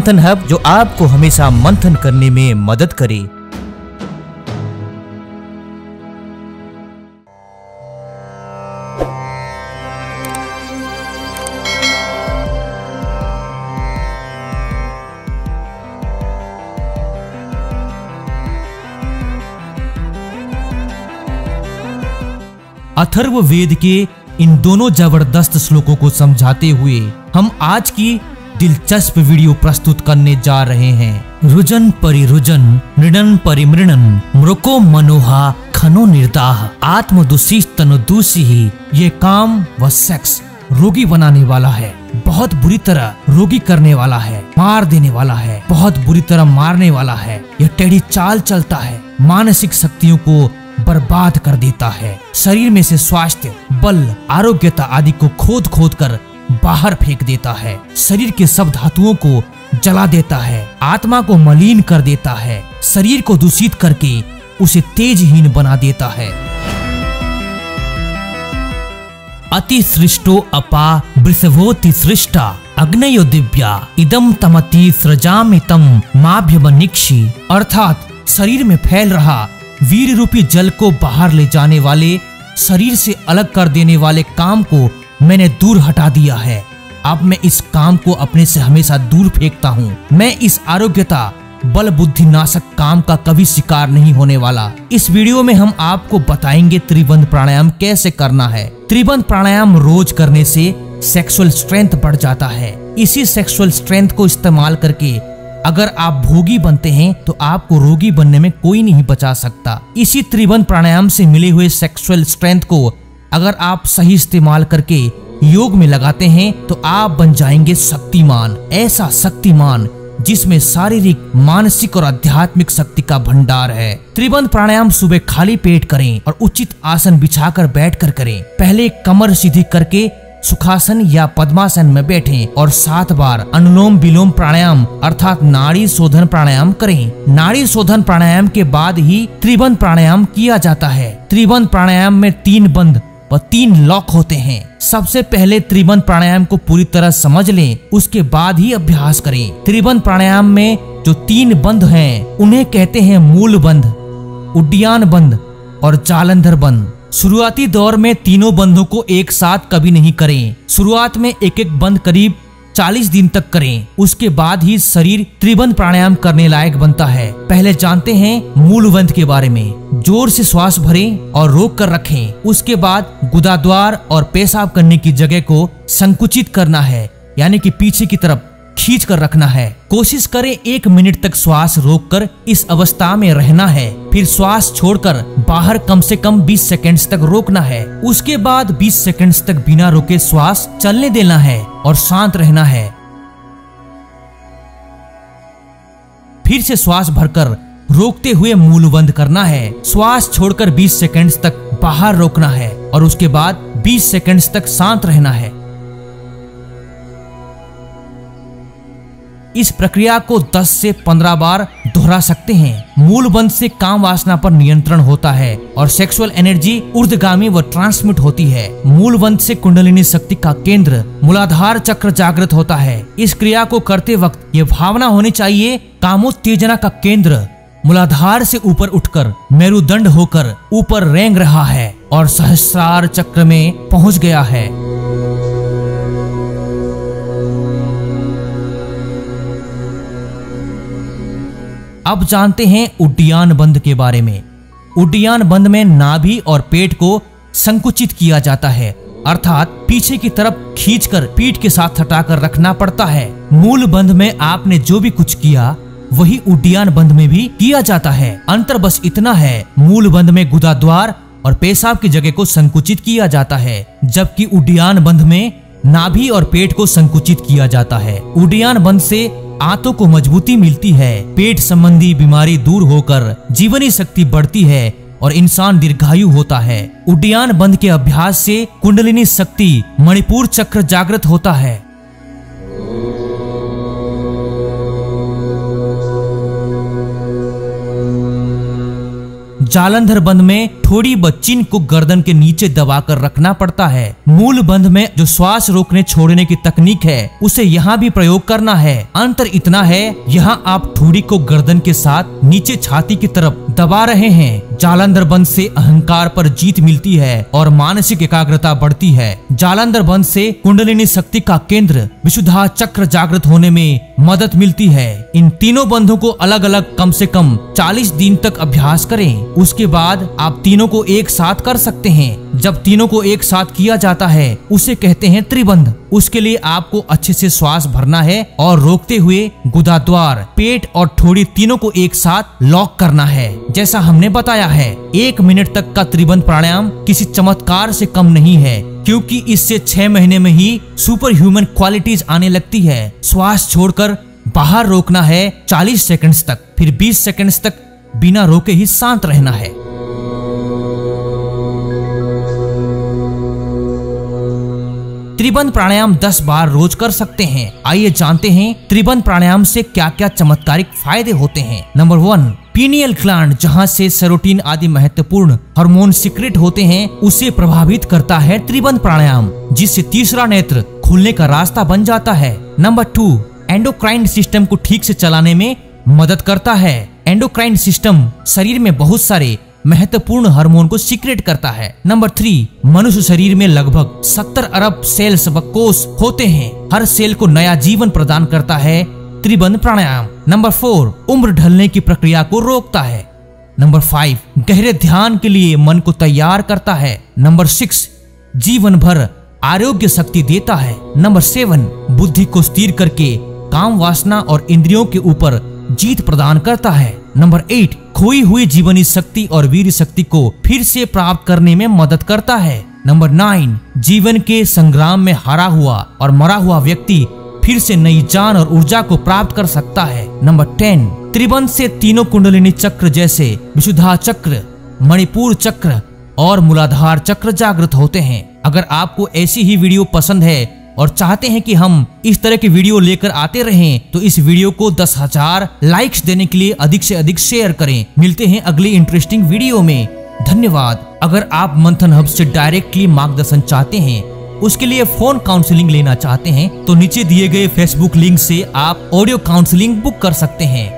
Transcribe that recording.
मंथन हब जो आपको हमेशा मंथन करने में मदद करे। अथर्व वेद के इन दोनों ज़बरदस्त श्लोकों को समझाते हुए हम आज की दिलचस्प वीडियो प्रस्तुत करने जा रहे हैं। रुजन परिरुजन, मृणन परिमृणन, मृको मनोहा, खनो निर्दाह आत्म दुषित तनु दूषी ही, ये काम व सेक्स रोगी बनाने वाला है। बहुत बुरी तरह रोगी करने वाला है, मार देने वाला है, बहुत बुरी तरह मारने वाला है। यह टेढ़ी चाल चलता है, मानसिक शक्तियों को बर्बाद कर देता है। शरीर में से स्वास्थ्य, बल, आरोग्यता आदि को खोद खोद कर बाहर फेंक देता है। शरीर के सब धातुओं को जला देता है। आत्मा को मलिन कर देता है। शरीर को दूषित करके उसे तेजहीन बना देता है। अति सृष्टो अपा वृषभोति सृष्टा अग्नयो दिव्या इदम तमति सृजामितम माभ्यमनिक्षी अर्थात शरीर में फैल रहा वीर रूपी जल को बाहर ले जाने वाले, शरीर से अलग कर देने वाले काम को मैंने दूर हटा दिया है। अब मैं इस काम को अपने से हमेशा दूर फेंकता हूँ। मैं इस आरोग्यता बल बुद्धि नाशक काम का कभी शिकार नहीं होने वाला। इस वीडियो में हम आपको बताएँगे त्रिबंध प्राणायाम कैसे करना है। त्रिबंध प्राणायाम रोज करने से सेक्सुअल स्ट्रेंथ बढ़ जाता है। इसी सेक्सुअल स्ट्रेंथ को इस्तेमाल करके अगर आप भोगी बनते हैं तो आपको रोगी बनने में कोई नहीं बचा सकता। इसी त्रिबंध प्राणायाम से मिले हुए सेक्सुअल स्ट्रेंथ को अगर आप सही इस्तेमाल करके योग में लगाते हैं तो आप बन जाएँगे शक्तिमान। ऐसा शक्तिमान जिसमें शारीरिक, मानसिक और आध्यात्मिक शक्ति का भंडार है। त्रिबंध प्राणायाम सुबह खाली पेट करें और उचित आसन बिछाकर बैठकर करें। पहले कमर सीधी करके सुखासन या पद्मासन में बैठें और सात बार अनुलोम विलोम प्राणायाम अर्थात नाड़ी शोधन प्राणायाम करें। नाड़ी शोधन प्राणायाम के बाद ही त्रिबंध प्राणायाम किया जाता है। त्रिबंध प्राणायाम में तीन बंद व तीन लॉक होते हैं। सबसे पहले त्रिबंध प्राणायाम को पूरी तरह समझ लें, उसके बाद ही अभ्यास करें। त्रिबंध प्राणायाम में जो तीन बंध हैं, उन्हें कहते हैं मूल बंध, उड्डयन बंध और जालंधर बंध। शुरुआती दौर में तीनों बंधों को एक साथ कभी नहीं करें। शुरुआत में एक एक बंद करीब 40 दिन तक करें। उसके बाद ही शरीर त्रिबंध प्राणायाम करने लायक बनता है। पहले जानते हैं मूल बंध के बारे में। ज़ोर से श्वास भरें और रोक कर रखें। उसके बाद गुदाद्वार और पेशाब करने की जगह को संकुचित करना है, यानी कि पीछे की तरफ़ खींच कर रखना है। कोशिश करें एक मिनट तक श्वास रोककर इस अवस्था में रहना है, फिर श्वास छोड़कर बाहर कम से कम 20 सेकंड्स तक रोकना है। उसके बाद 20 सेकंड्स तक बिना रोके श्वास चलने देना है और शांत रहना है। फिर से श्वास भरकर रोकते हुए मूल बंद करना है। श्वास छोड़कर 20 सेकंड्स तक बाहर रोकना है और उसके बाद 20 सेकंड्स तक शांत रहना है। इस प्रक्रिया को 10 से 15 बार दोहरा सकते हैं। मूल बंद से काम वासना पर नियंत्रण होता है और सेक्सुअल एनर्जी ऊर्धगामी व ट्रांसमिट होती है। मूल बंद से कुंडलिनी शक्ति का केंद्र मूलाधार चक्र जागृत होता है। इस क्रिया को करते वक्त ये भावना होनी चाहिए, कामोत्तेजना का केंद्र मूलाधार से ऊपर उठकर मेरुदंड होकर ऊपर रेंग रहा है और सहस्रार चक्र में पहुँच गया है। अब जानते हैं उड्डयन बंद के बारे में। उड्डयन बंद में नाभि और पेट को संकुचित किया जाता है, अर्थात पीछे की तरफ़ खींचकर पीठ के साथ हटाकर रखना पड़ता है। मूल बंद में आपने जो भी कुछ किया वही उड्डयन बंद में भी किया जाता है। अंतर बस इतना है, मूल बंद में गुदाद्वार और पेशाब की जगह को संकुचित किया जाता है, जबकि उड्डयन बंद में नाभि और पेट को संकुचित किया जाता है। उड्डयन बंद से आंतों को मजबूती मिलती है। पेट संबंधी बीमारी दूर होकर जीवनी शक्ति बढ़ती है और इंसान दीर्घायु होता है। उड्डयन बंद के अभ्यास से कुंडलिनी शक्ति मणिपुर चक्र जागृत होता है। जालंधर बंद में थोड़ी बच्चिन को गर्दन के नीचे दबाकर रखना पड़ता है। मूल बंध में जो श्वास रोकने छोड़ने की तकनीक है, उसे यहाँ भी प्रयोग करना है। अंतर इतना है, यहाँ आप ठोड़ी को गर्दन के साथ नीचे छाती की तरफ़ दबा रहे हैं। जालंधर बंद से अहंकार पर जीत मिलती है और मानसिक एकाग्रता बढ़ती है। जालंधर बंद से कुंडलिनी शक्ति का केंद्र विशुद्धा चक्र जागृत होने में मदद मिलती है। इन तीनों बंधों को अलग अलग कम से कम 40 दिन तक अभ्यास करें। उसके बाद आप तीनों को एक साथ कर सकते हैं। जब तीनों को एक साथ किया जाता है, उसे कहते हैं त्रिबंध। उसके लिए आपको अच्छे से श्वास भरना है और रोकते हुए गुदाद्वार, पेट और ठोड़ी तीनों को एक साथ लॉक करना है। जैसा हमने बताया है, एक मिनट तक का त्रिबंध प्राणायाम किसी चमत्कार से कम नहीं है, क्योंकि इससे छह महीने में ही सुपर ह्यूमन क्वालिटीज आने लगती है। श्वास छोड़कर बाहर रोकना है 40 सेकंड्स तक, फिर 20 सेकंड्स तक बिना रोके ही शांत रहना है। त्रिबंध प्राणायाम 10 बार रोज कर सकते हैं। आइए जानते हैं त्रिबंध प्राणायाम से क्या क्या चमत्कारिक फ़ायदे होते हैं। नंबर वन, पीनियल ग्लैंड, जहाँ से सेरोटीन आदि महत्वपूर्ण हार्मोन सिक्रेट होते हैं, उसे प्रभावित करता है त्रिबंध प्राणायाम, जिससे तीसरा नेत्र खुलने का रास्ता बन जाता है। नंबर टू, एंडोक्राइन सिस्टम को ठीक से चलाने में मदद करता है। एंडोक्राइन सिस्टम शरीर में बहुत सारे महत्वपूर्ण हार्मोन को सीक्रेट करता है। नंबर थ्री मनुष्य शरीर में लगभग 70 अरब सेल्स व कोष होते हैं। हर सेल को नया जीवन प्रदान करता है, त्रिबंध प्राणायाम। नंबर फोर उम्र ढलने की प्रक्रिया को रोकता है। नंबर फाइव गहरे ध्यान के लिए मन को तैयार करता है। नंबर सिक्स जीवन भर आरोग्य शक्ति देता है। नंबर सेवन बुद्धि को स्थिर करके काम वासना और इंद्रियों के ऊपर जीत प्रदान करता है। नंबर एट, खोई हुई जीवनी शक्ति और वीर शक्ति को फिर से प्राप्त करने में मदद करता है। नंबर नाइन, जीवन के संग्राम में हारा हुआ और मरा हुआ व्यक्ति फिर से नई जान और ऊर्जा को प्राप्त कर सकता है। नंबर टेन, त्रिबंध से तीनों कुंडलिनी चक्र जैसे विशुद्धा चक्र, मणिपुर चक्र और मूलाधार चक्र जागृत होते हैं। अगर आपको ऐसी ही वीडियो पसंद है और चाहते हैं कि हम इस तरह के वीडियो लेकर आते रहें तो इस वीडियो को दस हज़ार लाइक्स देने के लिए अधिक से अधिक शेयर करें। मिलते हैं अगली इंटरेस्टिंग वीडियो में। धन्यवाद। अगर आप मंथन हब से डायरेक्टली मार्गदर्शन चाहते हैं, उसके लिए फ़ोन काउंसलिंग लेना चाहते हैं तो नीचे दिए गए फेसबुक लिंक से आप ऑडियो काउंसलिंग बुक कर सकते हैं।